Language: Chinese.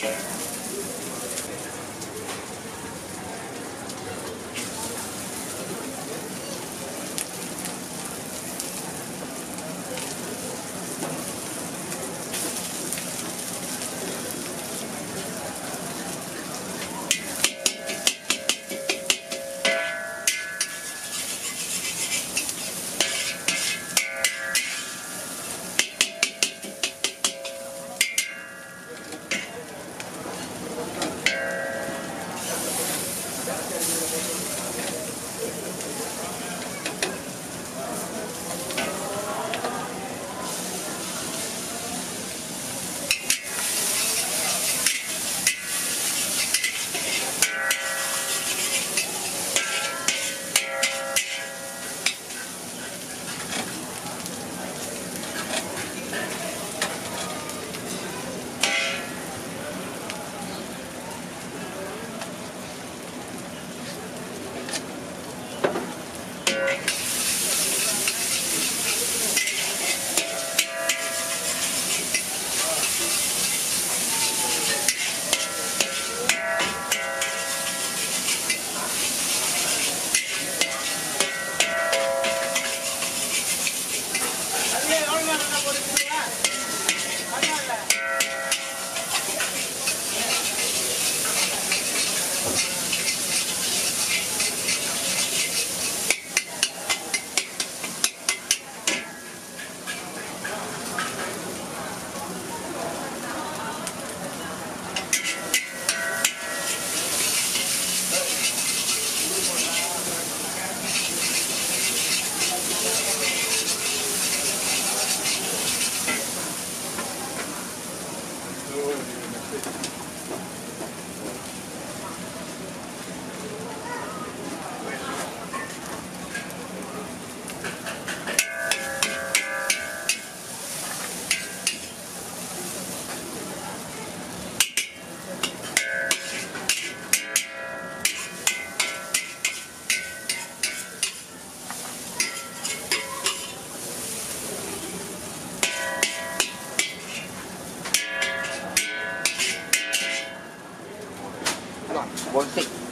Thank. 我最。